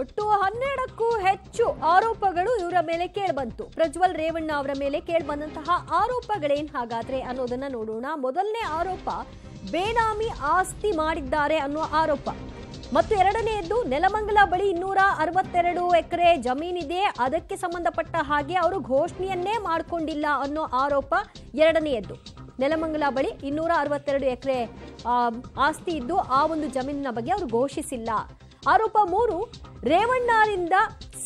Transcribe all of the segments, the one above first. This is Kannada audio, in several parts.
ಒಟ್ಟು ಹನ್ನೆರಡಕ್ಕೂ ಹೆಚ್ಚು ಆರೋಪಗಳು ಇವರ ಮೇಲೆ ಕೇಳಬಂತು. ಪ್ರಜ್ವಲ್ ರೇವಣ್ಣ ಅವರ ಮೇಲೆ ಕೇಳ್ಬಂದಂತಹ ಆರೋಪಗಳೇನ್ ಹಾಗಾದ್ರೆ ಅನ್ನೋದನ್ನ ನೋಡೋಣ. ಮೊದಲನೇ ಆರೋಪ, ಬೇನಾಮಿ ಆಸ್ತಿ ಮಾಡಿದ್ದಾರೆ ಅನ್ನೋ ಆರೋಪ. ಮತ್ತು ಎರಡನೆಯದ್ದು, ನೆಲಮಂಗಲ ಬಳಿ ಇನ್ನೂರ ಅರವತ್ತೆರಡು ಎಕರೆ ಜಮೀನಿದೆ ಅದಕ್ಕೆ ಸಂಬಂಧಪಟ್ಟ ಹಾಗೆ ಅವರು ಘೋಷಣೆಯನ್ನೇ ಮಾಡಿಕೊಂಡಿಲ್ಲ ಅನ್ನೋ ಆರೋಪ ಎರಡನೆಯದ್ದು. ನೆಲಮಂಗಲ ಬಳಿ ಇನ್ನೂರ ಅರವತ್ತೆರಡು ಎಕರೆ ಆಸ್ತಿ ಇದ್ದು ಆ ಒಂದು ಜಮೀನಿನ ಬಗ್ಗೆ ಅವರು ಘೋಷಿಸಿಲ್ಲ. ಆರೋಪ ಮೂರು, ರೇವಣ್ಣರಿಂದ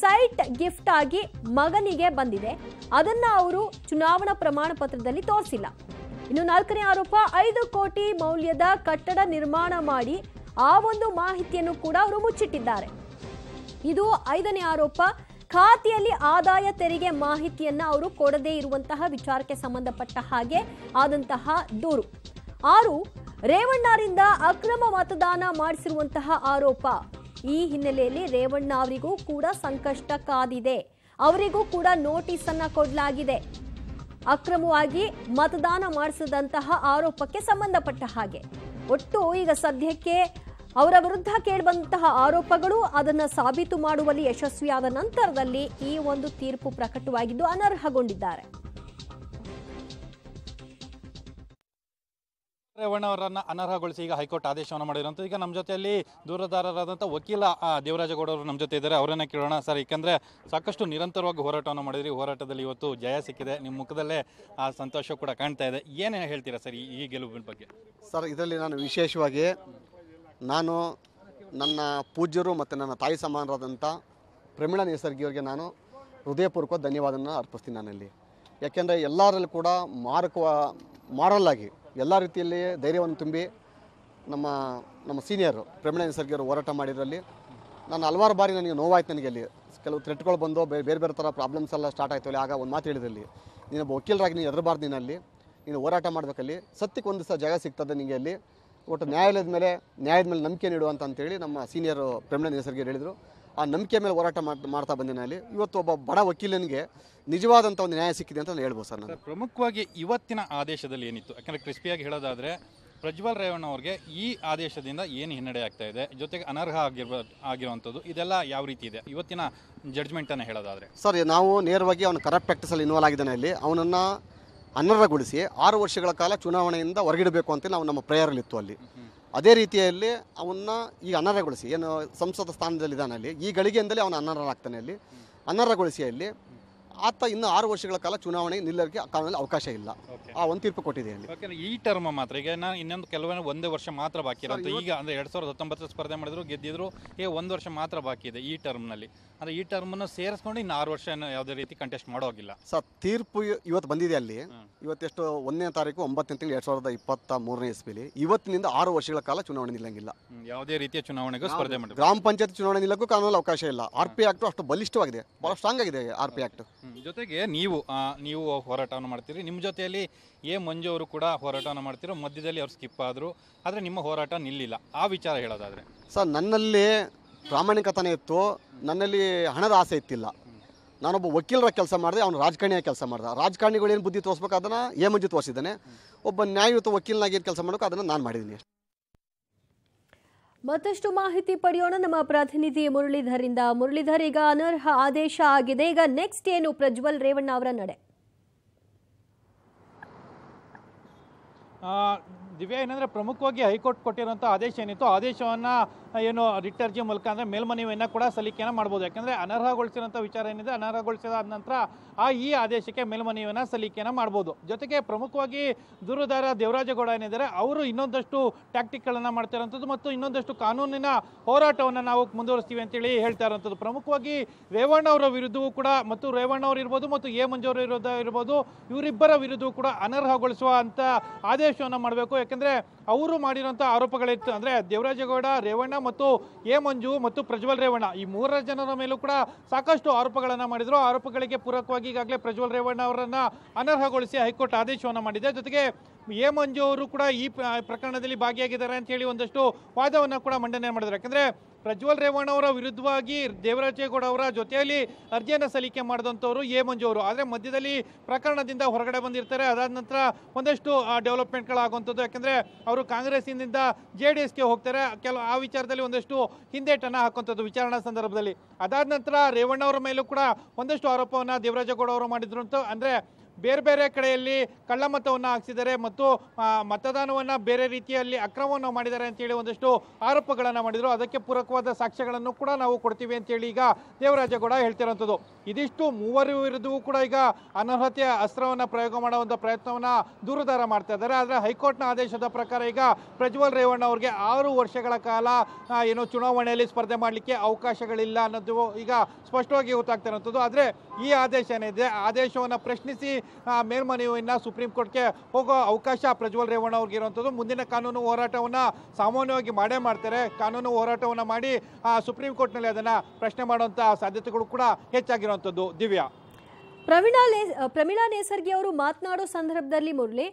ಸೈಟ್ ಗಿಫ್ಟ್ ಆಗಿ ಮಗನಿಗೆ ಬಂದಿದೆ. ಅದನ್ನ ಅವರು ಚುನಾವಣಾ ಪ್ರಮಾಣ ಪತ್ರದಲ್ಲಿ ತೋರಿಸಿಲ್ಲ. ಇನ್ನು ನಾಲ್ಕನೇ ಆರೋಪ, ಐದು ಕೋಟಿ ಮೌಲ್ಯದ ಕಟ್ಟಡ ನಿರ್ಮಾಣ ಮಾಡಿ ಆ ಒಂದು ಮಾಹಿತಿಯನ್ನು ಕೂಡ ಅವರು ಮುಚ್ಚಿಟ್ಟಿದ್ದಾರೆ. ಇದು ಐದನೇ ಆರೋಪ, ಖಾತೆಯಲ್ಲಿ ಆದಾಯ ತೆರಿಗೆ ಮಾಹಿತಿಯನ್ನ ಅವರು ಕೊಡದೇ ಇರುವಂತಹ ವಿಚಾರಕ್ಕೆ ಸಂಬಂಧಪಟ್ಟ ಹಾಗೆ ಆದಂತಹ ದೂರು. ಆರು, ರೇವಣ್ಣರಿಂದ ಅಕ್ರಮ ಮತದಾನ ಮಾಡಿಸಿರುವಂತಹ ಆರೋಪ ಈ ಹಿನ್ನೆಲೆಯಲ್ಲಿ ರೇವಣ್ಣ ಅವರಿಗೂ ಕೂಡ ಸಂಕಷ್ಟ ಕಾದಿದೆ. ಅವರಿಗೂ ಕೂಡ ನೋಟಿಸ್ ಅನ್ನ ಕೊಡಲಾಗಿದೆ. ಅಕ್ರಮವಾಗಿ ಮತದಾನ ಮಾಡಿಸಿದಂತಹ ಆರೋಪಕ್ಕೆ ಸಂಬಂಧಪಟ್ಟ ಹಾಗೆ. ಒಟ್ಟು ಈಗ ಸದ್ಯಕ್ಕೆ ಅವರ ವಿರುದ್ಧ ಕೇಳಿಬಂತಹ ಆರೋಪಗಳು ಅದನ್ನು ಸಾಬೀತು ಮಾಡುವಲ್ಲಿ ಯಶಸ್ವಿಯಾದ ನಂತರದಲ್ಲಿ ಈ ಒಂದು ತೀರ್ಪು ಪ್ರಕಟವಾಗಿದ್ದು ಅನರ್ಹಗೊಂಡಿದ್ದಾರೆ. ರೇವಣ್ಣ ಅವರನ್ನ ಅನರ್ಹಗೊಳಿಸಿ ಈಗ ಹೈಕೋರ್ಟ್ ಆದೇಶವನ್ನು ಮಾಡಿರುವಂಥ ಈಗ ನಮ್ಮ ಜೊತೆಯಲ್ಲಿ ದೂರದಾರರಾದಂಥ ವಕೀಲ ದೇವರಾಜಗೌಡ ಅವರು ನಮ್ಮ ಜೊತೆ ಇದ್ದಾರೆ ಅವರನ್ನ ಕೇಳೋಣ ಸರ್. ಏಕೆಂದರೆ ಸಾಕಷ್ಟು ನಿರಂತರವಾಗಿ ಹೋರಾಟವನ್ನು ಮಾಡಿದ್ರಿ. ಹೋರಾಟದಲ್ಲಿ ಇವತ್ತು ಜಯ ಸಿಕ್ಕಿದೆ. ನಿಮ್ಮ ಮುಖದಲ್ಲೇ, ಆ, ಸಂತೋಷ ಕೂಡ ಕಾಣ್ತಾ ಇದೆ. ಏನು ಹೇಳ್ತೀರಾ ಸರ್ ಈ- ಗೆಲುವಿನ ಬಗ್ಗೆ? ಸರ್, ಇದರಲ್ಲಿ ನಾನು ವಿಶೇಷವಾಗಿ ನಾನು ನನ್ನ ಪೂಜ್ಯರು ಮತ್ತು ನನ್ನ ತಾಯಿ ಸಮಾನರಾದಂಥ ಪ್ರಮೀಳ ನೇಸರ್ಗಿಯವರಿಗೆ ನಾನು ಹೃದಯಪೂರ್ವಕ ಧನ್ಯವಾದನ ಅರ್ಪಿಸ್ತೀನಿ ನಾನಲ್ಲಿ. ಯಾಕೆಂದರೆ ಎಲ್ಲರಲ್ಲೂ ಕೂಡ ಮಾರಕ ಮಾರಲ್ಲಾಗಿ ಎಲ್ಲ ರೀತಿಯಲ್ಲಿ ಧೈರ್ಯವನ್ನು ತುಂಬಿ ನಮ್ಮ ನಮ್ಮ ಸೀನಿಯರು ಪ್ರಮೀಳಾ ನಿಸರ್ಗಿಯವರು ಹೋರಾಟ ಮಾಡಿದ್ರಲ್ಲಿ ನಾನು ಹಲವಾರು ಬಾರಿ ನನಗೆ ನೋವಾಯ್ತು ನನಗೆ ಅಲ್ಲಿ. ಕೆಲವು ಥ್ರೆಟ್ಗಳು ಬಂದು ಬೇರೆ ಬೇರೆ ಥರ ಪ್ರಾಬ್ಲಮ್ಸ್ ಎಲ್ಲ ಸ್ಟಾರ್ಟ್ ಆಯ್ತು ಅಲ್ಲಿ. ಆಗ ಒಂದು ಮಾತು ಹೇಳಿದಲ್ಲಿ ನೀನೊಬ್ಬ ವಕೀಲರಾಗಿ ನೀನು ಎದರಬಾರ್ದು ನೀನಲ್ಲಿ ನೀನು ಹೋರಾಟ ಮಾಡಬೇಕಲ್ಲಿ. ಸತ್ಯಕ್ಕೆ ಒಂದು ದಿವಸ ಜಾಗ ಸಿಗ್ತದೆ ನಿಮಗೆ ಅಲ್ಲಿ. ಒಟ್ಟು ನ್ಯಾಯಾಲಯದ ಮೇಲೆ, ನ್ಯಾಯದ ಮೇಲೆ ನಂಬಿಕೆ ನೀಡುವಂತ ಅಂತೇಳಿ ನಮ್ಮ ಸೀನಿಯರು ಪ್ರಮೀಳಾ ನೇಸರ್ಗೆ ಹೇಳಿದರು. ಆ ನಂಬಿಕೆ ಮೇಲೆ ಹೋರಾಟ ಮಾಡ್- ಮಾಡ್ತಾ ಬಂದಿನ ಅಲ್ಲಿ. ಇವತ್ತು ಒಬ್ಬ ಬಡ ವಕೀಲನಿಗೆ ನಿಜವಾದಂಥ ಒಂದು ನ್ಯಾಯ ಸಿಕ್ಕಿದೆ ಅಂತ ನಾನು ಹೇಳ್ಬೋದು ಸರ್ ನಾನು. ಪ್ರಮುಖವಾಗಿ ಇವತ್ತಿನ ಆದೇಶದಲ್ಲಿ ಏನಿತ್ತು? ಯಾಕಂದ್ರೆ ಕ್ರಿಸ್ಪಿಯಾಗಿ ಹೇಳೋದಾದ್ರೆ ಪ್ರಜ್ವಲ್ ರೇವಣ್ಣ ಅವ್ರಿಗೆ ಈ ಆದೇಶದಿಂದ ಏನು ಹಿನ್ನಡೆ ಆಗ್ತಾ ಇದೆ ಜೊತೆಗೆ ಅನರ್ಹ ಆಗಿರ್ಬ ಆಗಿರುವಂಥದ್ದು ಇದೆಲ್ಲ ಯಾವ ರೀತಿ ಇದೆ? ಇವತ್ತಿನ ಜಡ್ಜ್ಮೆಂಟನ್ನು ಹೇಳೋದಾದ್ರೆ. ಸರ್ ನಾವು ನೇರವಾಗಿ ಅವನು ಕರಪ್ಟ್ ಪ್ರಾಕ್ಟೀಸಲ್ಲಿ ಇನ್ವಾಲ್ ಆಗಿದ್ದಾನೆ ಅಲ್ಲಿ. ಅವನನ್ನು ಅನರ್ಹಗೊಳಿಸಿ ಆರು ವರ್ಷಗಳ ಕಾಲ ಚುನಾವಣೆಯಿಂದ ಹೊರಗಿಡಬೇಕು ಅಂತ ನಾವು ನಮ್ಮ ಪ್ರೇಯರಲ್ಲಿತ್ತು ಅಲ್ಲಿ. ಅದೇ ರೀತಿಯಲ್ಲಿ ಅವನ್ನ ಈಗ ಅನರ್ಹಗೊಳಿಸಿ, ಏನು ಸಂಸದ ಸ್ಥಾನದಲ್ಲಿದ್ದಾನೆ ಅಲ್ಲಿ, ಈ ಗಳಿಗೆಯಿಂದಲೇ ಅವನು ಅನರ್ಹರಾಗ್ತಾನೆ ಅಲ್ಲಿ. ಅನರ್ಹಗೊಳಿಸಿ ಅಲ್ಲಿ ಆತ ಇನ್ನು ಆರು ವರ್ಷಗಳ ಕಾಲ ಚುನಾವಣೆ ನಿಲ್ಲೋಕ್ಕೆ ಕಾನೂನಲ್ಲಿ ಅವಕಾಶ ಇಲ್ಲ. ಆ ಒಂದು ತೀರ್ಪು ಕೊಟ್ಟಿದೆ ಅಲ್ಲಿ. ಯಾಕಂದ್ರೆ ಈ ಟರ್ಮ್ ಮಾತ್ರ. ಈಗ ನಾನು ಇನ್ನೊಂದು ಕೆಲವೇ ಒಂದೇ ವರ್ಷ ಮಾತ್ರ ಬಾಕಿ ಇರೋದು ಈಗ ಅಂದ್ರೆ ಎರಡ್ ಸಾವಿರದ ಹತ್ತೊಂಬತ್ತರ ಸ್ಪರ್ಧೆ ಮಾಡಿದ್ರು ಗೆದ್ದಿದ್ರು ಏ ಒಂದು ವರ್ಷ ಮಾತ್ರ ಬಾಕಿ ಇದೆ ಈ ಟರ್ಮ್ನಲ್ಲಿ. ಅಂದ್ರೆ ಈ ಟರ್ಮನ್ನು ಸೇರಿಸ್ಕೊಂಡು ಇನ್ನು ಆರು ವರ್ಷ ಯಾವುದೇ ರೀತಿ ಕಂಟೆಸ್ಟ್ ಮಾಡೋಗಿಲ್ಲ. ಸರ್ ತೀರ್ಪು ಇವತ್ತು ಬಂದಿದೆ ಅಲ್ಲಿ. ಇವತ್ತೆಷ್ಟು ಒಂದನೇ ತಾರೀಕು ಒಂಬತ್ತನೇ ತಿಂಗಳು ಎರಡ್ ಸಾವಿರದ ಇಪ್ಪತ್ತ ಮೂರನೇ ಇಸ್ವಿಲಿ ಇವತ್ತಿನಿಂದ ಆರು ವರ್ಷಗಳ ಕಾಲ ಚುನಾವಣೆ ನಿಲ್ಲಂಗಿಲ್ಲ. ಯಾವುದೇ ರೀತಿಯ ಚುನಾವಣೆಗೂ ಸ್ಪರ್ಧೆ ಮಾಡಿ ಗ್ರಾಮ ಪಂಚಾಯತ್ ಚುನಾವಣೆ ನಿಲ್ಲಕ್ಕೂ ಕಾನೂನಲ್ಲಿ ಅವಕಾಶ ಇಲ್ಲ. ಆರ್ ಪಿ ಆಕ್ಟ್ ಅಷ್ಟು ಬಲಿಷ್ಠವಾಗಿದೆ. ಬಹಳ ಸ್ಟ್ರಾಂಗ್ ಆಗಿದೆ ಆರ್ ಪಿ ಆಕ್ಟ್. ಜೊತೆಗೆ ನೀವು ನೀವು ಹೋರಾಟವನ್ನು ಮಾಡ್ತೀರಿ. ನಿಮ್ಮ ಜೊತೆಯಲ್ಲಿ ಎ ಮಂಜು ಅವರು ಕೂಡ ಹೋರಾಟವನ್ನು ಮಾಡ್ತಿರೋ ಮಧ್ಯದಲ್ಲಿ ಅವ್ರು ಸ್ಕಿಪ್ ಆದರು. ಆದರೆ ನಿಮ್ಮ ಹೋರಾಟ ನಿಲ್ಲಿಲ್ಲ. ಆ ವಿಚಾರ ಹೇಳೋದಾದ್ರೆ. ಸರ್, ನನ್ನಲ್ಲಿ ಪ್ರಾಮಾಣಿಕತನ ಇತ್ತು. ನನ್ನಲ್ಲಿ ಹಣದ ಆಸೆ ಇತ್ತಿಲ್ಲ. ನಾನೊಬ್ಬ ವಕೀಲರ ಕೆಲಸ ಮಾಡಿದೆ, ಅವನು ರಾಜಕಾರಣಿಯ ಕೆಲಸ ಮಾಡ್ದೆ. ರಾಜಕಾರಣಿಗಳು ಏನು ಬುದ್ಧಿ ತೋರಿಸ್ಬೇಕು, ಅದನ್ನು ಎ ಮಂಜು ತೋರಿಸಿದ್ದಾನೆ. ಒಬ್ಬ ನ್ಯಾಯಯುತ ವಕೀಲನಾಗಿ ಏನು ಕೆಲಸ ಮಾಡಬೇಕು, ಅದನ್ನು ನಾನು ಮಾಡಿದ್ದೀನಿ ಮತ್ತಷ್ಟು ಮಾಹಿತಿ ಪಡೆಯೋಣ. ನಮ್ಮ ಪ್ರತಿನಿಧಿ ಮುರಳೀಧರಿಂದ. ಮುರಳೀಧರ್, ಈಗ ಅನರ್ಹ ಆದೇಶ ಆಗಿದೆ. ಈಗ ನೆಕ್ಸ್ಟ್ ಏನು? ಪ್ರಜ್ವಲ್ ರೇವಣ್ಣ ಅವರ ನಡೆ. ದಿವ್ಯಾ, ಏನಂದ್ರೆ ಪ್ರಮುಖವಾಗಿ ಹೈಕೋರ್ಟ್ ಕೊಟ್ಟಿರುವಂಥ ಆದೇಶ ಏನಿತ್ತು ಆದೇಶವನ್ನ ಏನು ರಿಟ್ ಅರ್ಜಿ ಮೂಲಕ ಅಂದರೆ ಮೇಲ್ಮನವಿಯನ್ನು ಕೂಡ ಸಲ್ಲಿಕೆಯನ್ನು ಮಾಡ್ಬೋದು. ಯಾಕೆಂದರೆ ಅನರ್ಹಗೊಳಿಸಿದಂಥ ವಿಚಾರ ಏನಿದೆ, ಅನರ್ಹಗೊಳಿಸಿದ ನಂತರ ಆ ಈ ಆದೇಶಕ್ಕೆ ಮೇಲ್ಮನವಿಯನ್ನು ಸಲ್ಲಿಕೆಯನ್ನು ಮಾಡ್ಬೋದು. ಜೊತೆಗೆ ಪ್ರಮುಖವಾಗಿ ದೂರುದಾರ ದೇವರಾಜಗೌಡ ಏನಿದ್ದಾರೆ, ಅವರು ಇನ್ನೊಂದಷ್ಟು ಟ್ಯಾಕ್ಟಿಕ್ಗಳನ್ನು ಮಾಡ್ತಿರೋಂಥದ್ದು ಮತ್ತು ಇನ್ನೊಂದಷ್ಟು ಕಾನೂನಿನ ಹೋರಾಟವನ್ನು ನಾವು ಮುಂದುವರಿಸ್ತೀವಿ ಅಂತೇಳಿ ಹೇಳ್ತಾ ಇರೋಂಥದ್ದು. ಪ್ರಮುಖವಾಗಿ ರೇವಣ್ಣ ಅವರ ವಿರುದ್ಧವೂ ಕೂಡ ಮತ್ತು ರೇವಣ್ಣ ಅವರು ಇರ್ಬೋದು ಮತ್ತು ಎ ಮಂಜು ಅವರ ವಿರುದ್ಧ ಇರ್ಬೋದು, ಇವರಿಬ್ಬರ ವಿರುದ್ಧವೂ ಕೂಡ ಅನರ್ಹಗೊಳಿಸುವ ಅಂತ ಆದೇಶವನ್ನು ಮಾಡಬೇಕು. ಯಾಕೆಂದರೆ ಅವರು ಮಾಡಿರುವಂಥ ಆರೋಪಗಳಿತ್ತು. ಅಂದರೆ ದೇವರಾಜಗೌಡ, ರೇವಣ್ಣ ಮತ್ತು ಎ ಮಂಜು ಮತ್ತು ಪ್ರಜ್ವಲ್ ರೇವಣ್ಣ. ಈ ಮೂರ ಜನರ ಮೇಲೂ ಕೂಡ ಸಾಕಷ್ಟು ಆರೋಪಗಳನ್ನು ಮಾಡಿದ್ರು. ಆರೋಪಗಳಿಗೆ ಪೂರಕವಾಗಿ ಈಗಾಗಲೇ ಪ್ರಜ್ವಲ್ ರೇವಣ್ಣ ಅವರನ್ನು ಅನರ್ಹಗೊಳಿಸಿ ಹೈಕೋರ್ಟ್ ಆದೇಶವನ್ನು ಮಾಡಿದೆ. ಜೊತೆಗೆ ಎ ಮಂಜು ಅವರು ಕೂಡ ಈ ಪ್ರಕರಣದಲ್ಲಿ ಭಾಗಿಯಾಗಿದ್ದಾರೆ ಅಂತ ಹೇಳಿ ಒಂದಷ್ಟು ವಾದವನ್ನು ಕೂಡ ಮಂಡನೆ ಮಾಡಿದ್ರು. ಯಾಕಂದ್ರೆ ಪ್ರಜ್ವಲ್ ರೇವಣ್ಣ ಅವರ ವಿರುದ್ಧವಾಗಿ ದೇವರಾಜೇಗೌಡ ಅವರ ಜೊತೆಯಲ್ಲಿ ಅರ್ಜಿಯನ್ನು ಸಲ್ಲಿಕೆ ಮಾಡಿದಂಥವರು ಎ ಮಂಜು ಅವರು. ಆದರೆ ಮಧ್ಯದಲ್ಲಿ ಪ್ರಕರಣದಿಂದ ಹೊರಗಡೆ ಬಂದಿರ್ತಾರೆ. ಅದಾದ ನಂತರ ಒಂದಷ್ಟು ಡೆವಲಪ್ಮೆಂಟ್ಗಳಾಗುವಂಥದ್ದು. ಯಾಕೆಂದರೆ ಅವರು ಕಾಂಗ್ರೆಸ್ಸಿನಿಂದ ಜೆ ಡಿ ಎಸ್ಗೆ ಹೋಗ್ತಾರೆ. ಕೆಲವು ಆ ವಿಚಾರದಲ್ಲಿ ಒಂದಷ್ಟು ಹಿಂದೇಟನ್ನು ಹಾಕುವಂಥದ್ದು ವಿಚಾರಣಾ ಸಂದರ್ಭದಲ್ಲಿ. ಅದಾದ ನಂತರ ರೇವಣ್ಣ ಅವರ ಮೇಲೂ ಕೂಡ ಒಂದಷ್ಟು ಆರೋಪವನ್ನು ದೇವರಾಜೇಗೌಡ ಅವರು ಮಾಡಿದ್ರು ಅಂತ ಅಂದರೆ ಬೇರೆ ಬೇರೆ ಕಡೆಯಲ್ಲಿ ಕಳ್ಳಮತವನ್ನು ಹಾಕ್ಸಿದ್ದಾರೆ ಮತ್ತು ಮತದಾನವನ್ನು ಬೇರೆ ರೀತಿಯಲ್ಲಿ ಅಕ್ರಮವನ್ನು ಮಾಡಿದ್ದಾರೆ ಅಂತೇಳಿ ಒಂದಷ್ಟು ಆರೋಪಗಳನ್ನು ಮಾಡಿದರು. ಅದಕ್ಕೆ ಪೂರಕವಾದ ಸಾಕ್ಷ್ಯಗಳನ್ನು ಕೂಡ ನಾವು ಕೊಡ್ತೀವಿ ಅಂತೇಳಿ ಈಗ ದೇವರಾಜೇಗೌಡ ಹೇಳ್ತಿರೋಂಥದ್ದು. ಇದಿಷ್ಟು ಮೂವರು ವಿರುದ್ಧವೂ ಕೂಡ ಈಗ ಅನರ್ಹತೆಯ ಅಸ್ತ್ರವನ್ನು ಪ್ರಯೋಗ ಮಾಡುವಂತ ಪ್ರಯತ್ನವನ್ನು ದೂರುದಾರ ಮಾಡ್ತಾ ಇದ್ದಾರೆ. ಆದರೆ ಹೈಕೋರ್ಟ್ನ ಆದೇಶದ ಪ್ರಕಾರ ಈಗ ಪ್ರಜ್ವಲ್ ರೇವಣ್ಣ ಅವರಿಗೆ ಆರು ವರ್ಷಗಳ ಕಾಲ ಏನು ಚುನಾವಣೆಯಲ್ಲಿ ಸ್ಪರ್ಧೆ ಮಾಡಲಿಕ್ಕೆ ಅವಕಾಶಗಳಿಲ್ಲ ಅನ್ನೋದು ಈಗ ಸ್ಪಷ್ಟವಾಗಿ ಗೊತ್ತಾಗ್ತಾ ಇರೋಂಥದ್ದು ಆದರೆ ಈ ಆದೇಶ ಏನಿದೆ? ಆದೇಶವನ್ನು ಪ್ರಶ್ನಿಸಿ ಮೇಲ್ಮನವಿಯನ್ನು ಸುಪ್ರೀಂ ಕೋರ್ಟ್ಗೆ ಹೋಗೋ ಅವಕಾಶ ಪ್ರಜ್ವಲ್ ರೇವಣ್ಣ ಅವ್ರಿಗೆ ಇರುವಂಥದ್ದು. ಮುಂದಿನ ಕಾನೂನು ಹೋರಾಟವನ್ನು ಸಾಮಾನ್ಯವಾಗಿ ಮಾಡೇ ಮಾಡ್ತಾರೆ. ಕಾನೂನು ಹೋರಾಟವನ್ನು ಮಾಡಿ ಸುಪ್ರೀಂ ಕೋರ್ಟ್ನಲ್ಲಿ ಅದನ್ನು ಪ್ರಶ್ನೆ ಮಾಡುವಂಥ ಸಾಧ್ಯತೆಗಳು ಕೂಡ ಹೆಚ್ಚಾಗಿರುವಂಥದ್ದು. ದಿವ್ಯಾ. ಪ್ರವೀಣಾ ಪ್ರಮೀಳಾ ನೇಸರ್ಗಿ ಅವರು ಮಾತನಾಡೋ ಸಂದರ್ಭದಲ್ಲಿ ಮುರಳಿ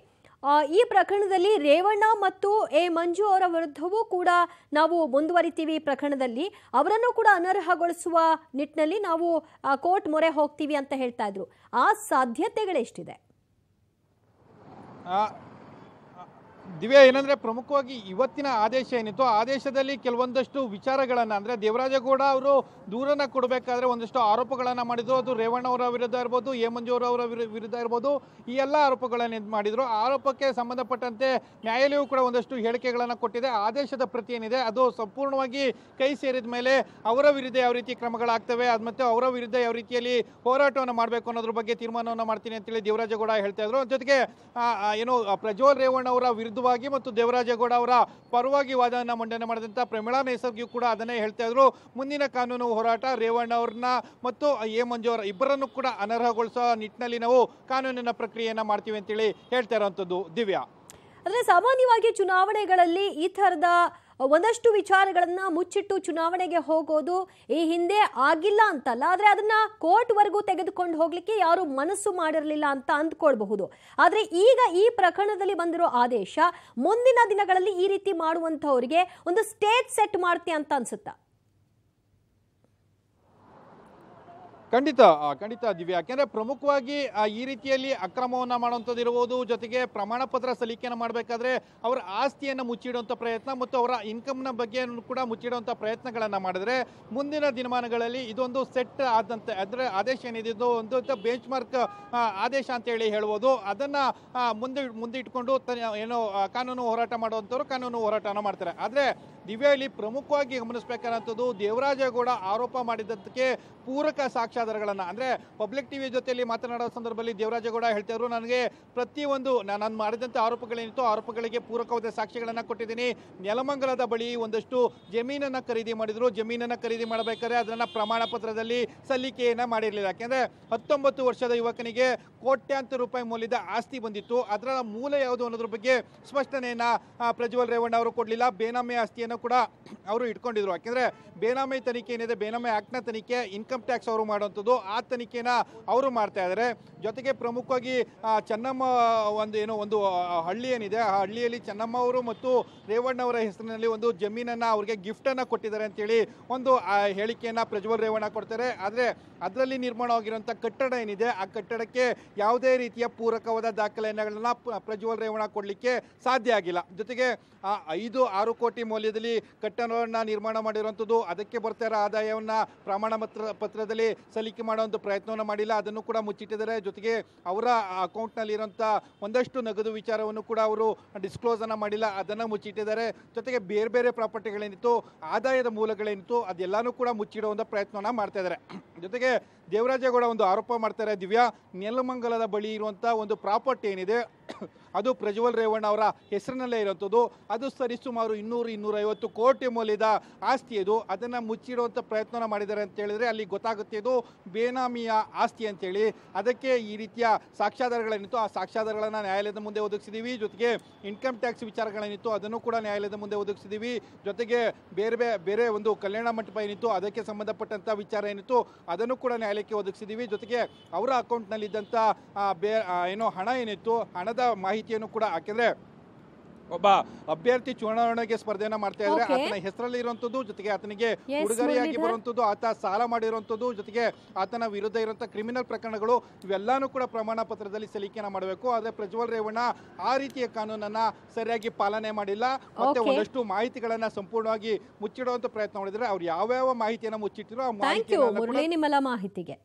ಈ ಪ್ರಕರಣದಲ್ಲಿ ರೇವಣ್ಣ ಮತ್ತು ಎ ಮಂಜು ಅವರ ವಿರುದ್ಧವೂ ಕೂಡ ನಾವು ಮುಂದುವರಿತೀವಿ ಪ್ರಕರಣದಲ್ಲಿ. ಅವರನ್ನು ಕೂಡ ಅನರ್ಹಗೊಳಿಸುವ ನಿಟ್ಟಿನಲ್ಲಿ ನಾವು ಕೋರ್ಟ್ ಮೊರೆ ಹೋಗ್ತೀವಿ ಅಂತ ಹೇಳ್ತಾ ಇದ್ರು. ಆ ಸಾಧ್ಯತೆಗಳೆಷ್ಟಿದೆ? ದಿವ್ಯಾ, ಏನಂದ್ರೆ ಪ್ರಮುಖವಾಗಿ ಇವತ್ತಿನ ಆದೇಶ ಏನಿತ್ತು ಆದೇಶದಲ್ಲಿ ಕೆಲವೊಂದಷ್ಟು ವಿಚಾರಗಳನ್ನ, ಅಂದ್ರೆ ದೇವರಾಜೇಗೌಡ ಅವರು ದೂರನ್ನ ಕೊಡಬೇಕಾದ್ರೆ ಒಂದಷ್ಟು ಆರೋಪಗಳನ್ನ ಮಾಡಿದ್ರು. ಅದು ರೇವಣ್ಣ ಅವರ ವಿರುದ್ಧ ಇರ್ಬೋದು ಎ ಅವರ ವಿರು- ವಿರುದ್ಧ ಇರ್ಬೋದು, ಈ ಎಲ್ಲ ಆರೋಪಗಳನ್ನ ಇದು ಮಾಡಿದ್ರು. ಆರೋಪಕ್ಕೆ ಸಂಬಂಧಪಟ್ಟಂತೆ ನ್ಯಾಯಾಲಯವು ಕೂಡ ಒಂದಷ್ಟು ಹೇಳಿಕೆಗಳನ್ನ ಕೊಟ್ಟಿದೆ. ಆದೇಶದ ಪ್ರತಿ ಏನಿದೆ, ಅದು ಸಂಪೂರ್ಣವಾಗಿ ಕೈ ಸೇರಿದ ಮೇಲೆ ಅವರ ವಿರುದ್ಧ ಯಾವ ರೀತಿ ಕ್ರಮಗಳಾಗ್ತವೆ, ಅದು ಮತ್ತೆ ಅವರ ವಿರುದ್ಧ ಯಾವ ರೀತಿಯಲ್ಲಿ ಹೋರಾಟವನ್ನು ಮಾಡಬೇಕು ಅನ್ನೋದ್ರ ಬಗ್ಗೆ ತೀರ್ಮಾನವನ್ನು ಮಾಡ್ತೀನಿ ಅಂತೇಳಿ ದೇವರಾಜೇಗೌಡ ಹೇಳ್ತಾ ಇದ್ರು. ಜೊತೆಗೆ ಏನು ಪ್ರಜ್ವಲ್ ರೇವಣ್ಣ ಅವರ ವಿರುದ್ಧವಾಗಿ ಮತ್ತು ದೇವರಾಜೇಗೌಡ ಅವರ ಪರವಾಗಿ ವಾದವನ್ನು ಮಂಡನೆ ಮಾಡಿದಂಥ ಪ್ರಮೀಳಾ ನೈಸರ್ಗಿ ಕೂಡ ಅದನ್ನೇ ಹೇಳ್ತಾ ಇದ್ರು. ಮುಂದಿನ ಕಾನೂನು ಹೋರಾಟ ರೇವಣ್ಣ ಅವ್ರನ್ನ ಮತ್ತು ಎ ಮಂಜು ಅವರ ಇಬ್ಬರನ್ನು ಕೂಡ ಅನರ್ಹಗೊಳಿಸೋ ನಿಟ್ಟಿನಲ್ಲಿ ನಾವು ಕಾನೂನಿನ ಪ್ರಕ್ರಿಯೆಯನ್ನ ಮಾಡ್ತೀವಿ ಅಂತೇಳಿ ಹೇಳ್ತಾ ಇರೋವಂಥದ್ದು ದಿವ್ಯಾ. ಅಂದ್ರೆ ಸಾಮಾನ್ಯವಾಗಿ ಚುನಾವಣೆಗಳಲ್ಲಿ ಈ ಥರದ ಒಂದಷ್ಟು ವಿಚಾರಗಳನ್ನು ಮುಚ್ಚಿಟ್ಟು ಚುನಾವಣೆಗೆ ಹೋಗೋದು ಈ ಹಿಂದೆ ಆಗಿಲ್ಲ ಅಂತಲ್ಲ, ಆದರೆ ಅದನ್ನ ಕೋರ್ಟ್ವರೆಗೂ ತೆಗೆದುಕೊಂಡು ಹೋಗಲಿಕ್ಕೆ ಯಾರು ಮನಸ್ಸು ಮಾಡಿರಲಿಲ್ಲ ಅಂತ ಅಂದ್ಕೊಳ್ಬಹುದು. ಆದರೆ ಈಗ ಈ ಪ್ರಕರಣದಲ್ಲಿ ಬಂದಿರೋ ಆದೇಶ ಮುಂದಿನ ದಿನಗಳಲ್ಲಿ ಈ ರೀತಿ ಮಾಡುವಂತವರಿಗೆ ಒಂದು ಸ್ಟೇಜ್ ಸೆಟ್ ಮಾಡ್ತಿ ಅಂತ ಅನ್ಸುತ್ತಾ? ಖಂಡಿತ ಖಂಡಿತ ದಿವ್ಯ. ಯಾಕೆಂದ್ರೆ ಪ್ರಮುಖವಾಗಿ ಈ ರೀತಿಯಲ್ಲಿ ಅಕ್ರಮವನ್ನ ಮಾಡುವಂಥದ್ದು ಇರಬಹುದು ಜೊತೆಗೆ ಪ್ರಮಾಣ ಪತ್ರ ಸಲ್ಲಿಕೆಯನ್ನು ಮಾಡಬೇಕಾದ್ರೆ ಅವರ ಆಸ್ತಿಯನ್ನು ಮುಚ್ಚಿಡುವಂಥ ಪ್ರಯತ್ನ ಮತ್ತು ಅವರ ಇನ್ಕಮ್ನ ಬಗ್ಗೆ ಕೂಡ ಮುಚ್ಚಿಡುವಂಥ ಪ್ರಯತ್ನಗಳನ್ನು ಮಾಡಿದ್ರೆ ಮುಂದಿನ ದಿನಮಾನಗಳಲ್ಲಿ ಇದೊಂದು ಸೆಟ್ ಆದಂತೆ, ಅದರ ಆದೇಶ ಏನಿದೆ, ಇದು ಒಂದು ಬೆಂಚ್ ಮಾರ್ಕ್ ಆದೇಶ ಅಂತ ಹೇಳಿ ಹೇಳ್ಬೋದು. ಅದನ್ನು ಮುಂದೆ ಮುಂದೆ ಇಟ್ಕೊಂಡು ತ- ಏನು ಕಾನೂನು ಹೋರಾಟ ಮಾಡುವಂಥವ್ರು ಕಾನೂನು ಹೋರಾಟನ ಮಾಡ್ತಾರೆ. ಆದ್ರೆ ದಿವ್ಯಾ ಇಲ್ಲಿ ಪ್ರಮುಖವಾಗಿ ಗಮನಿಸಬೇಕಾದಂಥದ್ದು ದೇವರಾಜೇಗೌಡ ಆರೋಪ ಮಾಡಿದ್ದಕ್ಕೆ ಪೂರಕ ಸಾಕ್ಷ್ಯಾಧಾರಗಳನ್ನು. ಅಂದರೆ ಪಬ್ಲಿಕ್ ಟಿವಿ ಜೊತೆಯಲ್ಲಿ ಮಾತನಾಡುವ ಸಂದರ್ಭದಲ್ಲಿ ದೇವರಾಜೇಗೌಡ ಹೇಳ್ತಿದ್ರು ನನಗೆ ಪ್ರತಿಯೊಂದು ನಾನು ಮಾಡಿದಂಥ ಆರೋಪಗಳೇನಿತ್ತು ಆರೋಪಗಳಿಗೆ ಪೂರಕವಾದ ಸಾಕ್ಷಿಗಳನ್ನು ಕೊಟ್ಟಿದ್ದೀನಿ. ನೆಲಮಂಗಲದ ಬಳಿ ಒಂದಷ್ಟು ಜಮೀನನ್ನು ಖರೀದಿ ಮಾಡಿದರು. ಜಮೀನನ್ನು ಖರೀದಿ ಮಾಡಬೇಕಾದ್ರೆ ಅದನ್ನು ಪ್ರಮಾಣ ಪತ್ರದಲ್ಲಿ ಸಲ್ಲಿಕೆಯನ್ನು ಮಾಡಿರಲಿಲ್ಲ. ಯಾಕೆಂದರೆ ಹತ್ತೊಂಬತ್ತು ವರ್ಷದ ಯುವಕನಿಗೆ ಕೋಟ್ಯಾಂತರ ರೂಪಾಯಿ ಮೌಲ್ಯದ ಆಸ್ತಿ ಬಂದಿತ್ತು. ಅದರ ಮೂಲ ಯಾವುದು ಅನ್ನೋದ್ರ ಬಗ್ಗೆ ಸ್ಪಷ್ಟನೆಯನ್ನು ಪ್ರಜ್ವಲ್ ರೇವಣ್ಣ ಅವರು ಕೊಡಲಿಲ್ಲ. ಬೇನಾಮೆ ಆಸ್ತಿಯನ್ನು ಕೂಡ ಅವರು ಇಟ್ಕೊಂಡಿದ್ರು. ಯಾಕೆಂದ್ರೆ ಬೇನಾಮಿ ತನಿಖೆ ಏನಿದೆ, ಬೇನಾಮಿ ಆಕ್ಟ್ನ ತನಿಖೆ ಇನ್ಕಮ್ ಟ್ಯಾಕ್ಸ್ ಅವರು ಮಾಡುವಂಥದ್ದು, ಆ ತನಿಖೆನ ಅವರು ಮಾಡ್ತಾ ಇದ್ದಾರೆ ಜೊತೆಗೆ ಪ್ರಮುಖವಾಗಿ ಚೆನ್ನಮ್ಮ ಒಂದು ಏನು ಒಂದು ಹಳ್ಳಿ ಏನಿದೆ, ಆ ಹಳ್ಳಿಯಲ್ಲಿ ಚೆನ್ನಮ್ಮ ಅವರು ಮತ್ತು ರೇವಣ್ಣ ಅವರ ಹೆಸರಿನಲ್ಲಿ ಒಂದು ಜಮೀನನ್ನು ಅವ್ರಿಗೆ ಗಿಫ್ಟನ್ನು ಕೊಟ್ಟಿದ್ದಾರೆ ಅಂತೇಳಿ ಒಂದು ಹೇಳಿಕೆಯನ್ನು ಪ್ರಜ್ವಲ್ ರೇವಣ್ಣ ಕೊಡ್ತಾರೆ. ಆದರೆ ಅದರಲ್ಲಿ ನಿರ್ಮಾಣವಾಗಿರುವಂಥ ಕಟ್ಟಡ ಏನಿದೆ, ಆ ಕಟ್ಟಡಕ್ಕೆ ಯಾವುದೇ ರೀತಿಯ ಪೂರಕವಾದ ದಾಖಲೆಗಳನ್ನ ಪ್ರಜ್ವಲ್ ರೇವಣ್ಣ ಕೊಡಲಿಕ್ಕೆ ಸಾಧ್ಯ ಆಗಿಲ್ಲ. ಜೊತೆಗೆ ಐದು ಆರು ಕೋಟಿ ಮೌಲ್ಯದಲ್ಲಿ ಕಟ್ಟಡವನ್ನ ನಿರ್ಮಾಣ ಮಾಡಿರುವಂಥದ್ದು, ಅದಕ್ಕೆ ಬರ್ತಾ ಇರೋ ಆದಾಯವನ್ನ ಪ್ರಮಾಣ ಪತ್ರ, ಪತ್ರದಲ್ಲಿ ಸಲ್ಲಿಕೆ ಮಾಡುವಂಥ ಪ್ರಯತ್ನವನ್ನು ಮಾಡಿಲ್ಲ. ಅದನ್ನು ಕೂಡ ಮುಚ್ಚಿಟ್ಟಿದ್ದಾರೆ. ಜೊತೆಗೆ ಅವರ ಅಕೌಂಟ್ನಲ್ಲಿರುವಂಥ ಒಂದಷ್ಟು ನಗದು ವಿಚಾರವನ್ನು ಕೂಡ ಅವರು ಡಿಸ್ಕ್ಲೋಸನ್ನು ಮಾಡಿಲ್ಲ. ಅದನ್ನು ಮುಚ್ಚಿಟ್ಟಿದ್ದಾರೆ. ಜೊತೆಗೆ ಬೇರೆ ಬೇರೆ ಪ್ರಾಪರ್ಟಿಗಳೇನಿತ್ತು, ಆದಾಯದ ಮೂಲಗಳೇನಿತ್ತು, ಅದೆಲ್ಲಾನು ಕೂಡ ಮುಚ್ಚಿಡುವಂಥ ಪ್ರಯತ್ನವನ್ನ ಮಾಡ್ತಾ ಇದ್ದಾರೆ. ಜೊತೆಗೆ ದೇವರಾಜೇಗೌಡ ಒಂದು ಆರೋಪ ಮಾಡ್ತಾರೆ ದಿವ್ಯಾ, ನೆಲಮಂಗಲದ ಬಳಿ ಇರುವಂಥ ಒಂದು ಪ್ರಾಪರ್ಟಿ ಏನಿದೆ ಅದು ಪ್ರಜ್ವಲ್ ರೇವಣ್ಣ ಅವರ ಹೆಸರಿನಲ್ಲೇ ಇರುವಂಥದ್ದು. ಅದು ಸರಿಸುಮಾರು ಇನ್ನೂರು, ಇನ್ನೂರೈವತ್ತು ಕೋಟಿ ಮೌಲ್ಯದ ಆಸ್ತಿ ಇದು. ಅದನ್ನು ಮುಚ್ಚಿಡುವಂಥ ಪ್ರಯತ್ನ ಮಾಡಿದ್ದಾರೆ ಅಂತ ಹೇಳಿದ್ರೆ ಅಲ್ಲಿ ಗೊತ್ತಾಗುತ್ತೆ ಇದು ಬೇನಾಮಿಯ ಆಸ್ತಿ ಅಂತೇಳಿ. ಅದಕ್ಕೆ ಈ ರೀತಿಯ ಸಾಕ್ಷ್ಯಾಧಾರಗಳೇನಿತ್ತು ಆ ಸಾಕ್ಷ್ಯಾಧಾರಗಳನ್ನು ನ್ಯಾಯಾಲಯದ ಮುಂದೆ ಒದಗಿಸಿದ್ದೀವಿ ಜೊತೆಗೆ ಇನ್ಕಮ್ ಟ್ಯಾಕ್ಸ್ ವಿಚಾರಗಳೇನಿತ್ತು ಅದನ್ನು ಕೂಡ ನ್ಯಾಯಾಲಯದ ಮುಂದೆ ಒದಗಿಸಿದ್ದೀವಿ ಜೊತೆಗೆ ಬೇರೆ ಬೇರೆ ಒಂದು ಕಲ್ಯಾಣ ಮಂಟಪ ಏನಿತ್ತು ಅದಕ್ಕೆ ಸಂಬಂಧಪಟ್ಟಂಥ ವಿಚಾರ ಏನಿತ್ತು ಅದನ್ನು ಕೂಡ ನ್ಯಾಯಾಲಯಕ್ಕೆ ಒದಗಿಸಿದ್ದೀವಿ ಜೊತೆಗೆ ಅವರ ಅಕೌಂಟ್ನಲ್ಲಿದ್ದಂಥ ಬೇ ಏನೋ ಹಣ ಏನಿತ್ತು, ಹಣದ ಮಾಹಿತಿಯನ್ನು ಕೂಡ ಹಾಕಿದ್ರೆ ಒಬ್ಬ ಅಭ್ಯರ್ಥಿ ಚುನಾವಣೆಗೆ ಸ್ಪರ್ಧೆಯನ್ನ ಮಾಡ್ತಾ ಇದ್ರೆ. ಆತನ ಹೆಸರಲ್ಲಿ ಇರುವಂತದ್ದು ಜೊತೆಗೆ ಆತನಿಗೆ ಉಡುಗೊರೆಯಾಗಿ. ಬರುವಂತದ್ದು ಆತ ಸಾಲ ಮಾಡಿರುವಂತದ್ದು ಜೊತೆಗೆ ಆತನ ವಿರುದ್ಧ ಇರುವಂತಹ ಕ್ರಿಮಿನಲ್ ಪ್ರಕರಣಗಳು ಇವೆಲ್ಲಾನು ಕೂಡ ಪ್ರಮಾಣ ಪತ್ರದಲ್ಲಿ ಸಲ್ಲಿಕೆಯನ್ನ ಮಾಡಬೇಕು ಆದ್ರೆ ಪ್ರಜ್ವಲ್ ರೇವಣ್ಣ ಆ ರೀತಿಯ ಕಾನೂನನ್ನ ಸರಿಯಾಗಿ ಪಾಲನೆ ಮಾಡಿಲ್ಲ ಮತ್ತೆ ಒಂದಷ್ಟು ಮಾಹಿತಿಗಳನ್ನ ಸಂಪೂರ್ಣವಾಗಿ ಮುಚ್ಚಿಡುವಂತ ಪ್ರಯತ್ನ ಮಾಡಿದ್ರೆ ಅವ್ರು ಯಾವ್ಯಾವ ಮಾಹಿತಿಯನ್ನ ಮುಚ್ಚಿಟ್ಟಿರೋ ಆ ಮಾಹಿತಿ ಮಾಹಿತಿಗೆ